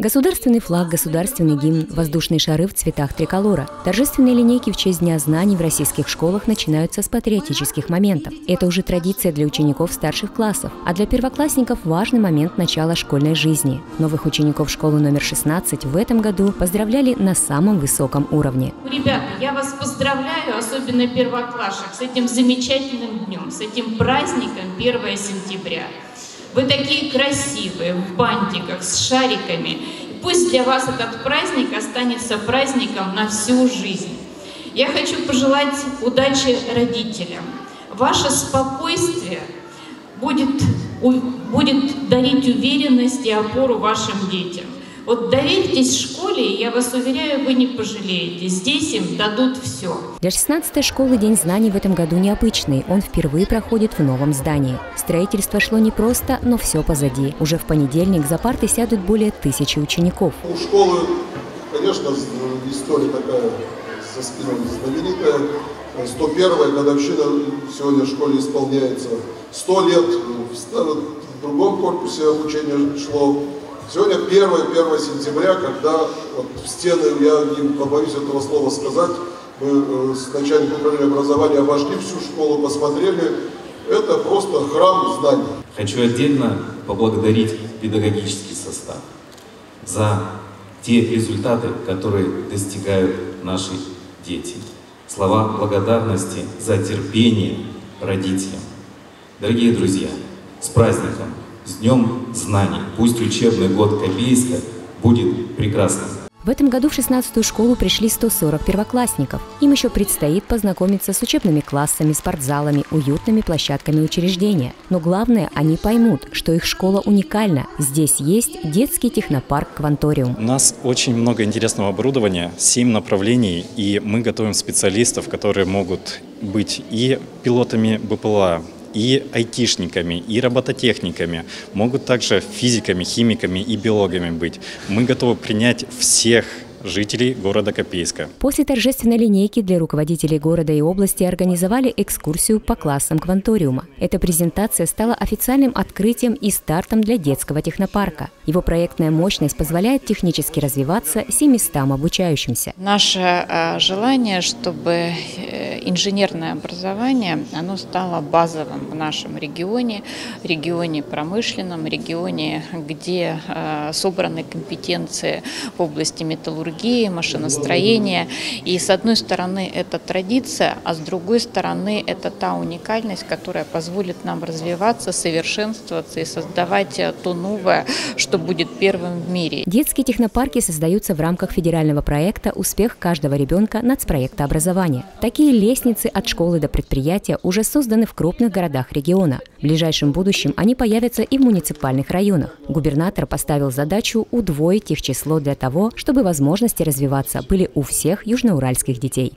Государственный флаг, государственный гимн, воздушные шары в цветах триколора. Торжественные линейки в честь Дня знаний в российских школах начинаются с патриотических моментов. Это уже традиция для учеников старших классов, а для первоклассников важный момент начала школьной жизни. Новых учеников школы номер 16 в этом году поздравляли на самом высоком уровне. Ребята, я вас поздравляю, особенно первоклашек, с этим замечательным днем, с этим праздником 1 сентября. Вы такие красивые, в бантиках, с шариками. Пусть для вас этот праздник останется праздником на всю жизнь. Я хочу пожелать удачи родителям. Ваше спокойствие будет, будет дарить уверенность и опору вашим детям. Вот доверьтесь школе, и я вас уверяю, вы не пожалеете. Здесь им дадут все. Для 16-й школы День знаний в этом году необычный. Он впервые проходит в новом здании. Строительство шло непросто, но все позади. Уже в понедельник за парты сядут более тысячи учеников. У школы, конечно, история такая со спиной знаменитая. 101-я годовщина сегодня в школе исполняется. 100 лет в другом корпусе обучения шло Сегодня 1, 1 сентября, когда вот в стены, я не побоюсь этого слова сказать, мы э, с начальником управления образования обошли всю школу, посмотрели, это просто храм знаний. Хочу отдельно поблагодарить педагогический состав за те результаты, которые достигают наши дети. Слова благодарности за терпение родителям. Дорогие друзья, с праздником! С Днем Знаний! Пусть учебный год Копейска будет прекрасным! В этом году в 16-ю школу пришли 140 первоклассников. Им еще предстоит познакомиться с учебными классами, спортзалами, уютными площадками учреждения. Но главное, они поймут, что их школа уникальна. Здесь есть детский технопарк «Кванториум». У нас очень много интересного оборудования, 7 направлений, и мы готовим специалистов, которые могут быть и пилотами БПЛА, и айтишниками, и робототехниками, могут также физиками, химиками и биологами быть. Мы готовы принять всех жителей города Копейска. После торжественной линейки для руководителей города и области организовали экскурсию по классам кванториума. Эта презентация стала официальным открытием и стартом для детского технопарка. Его проектная мощность позволяет технически развиваться 700 обучающимся. Наше э, желание, чтобы э, инженерное образование оно стало базовым в нашем регионе, регионе промышленном, регионе, где э, собраны компетенции в области металлургии, металлургии, машиностроения. И с одной стороны это традиция, а с другой стороны это та уникальность, которая позволит нам развиваться, совершенствоваться и создавать то новое, что будет первым в мире. Детские технопарки создаются в рамках федерального проекта «Успех каждого ребенка» нацпроекта образования. Такие лестницы от школы до предприятия уже созданы в крупных городах региона. В ближайшем будущем они появятся и в муниципальных районах. Губернатор поставил задачу удвоить их число для того, чтобы возможности развиваться были у всех южноуральских детей.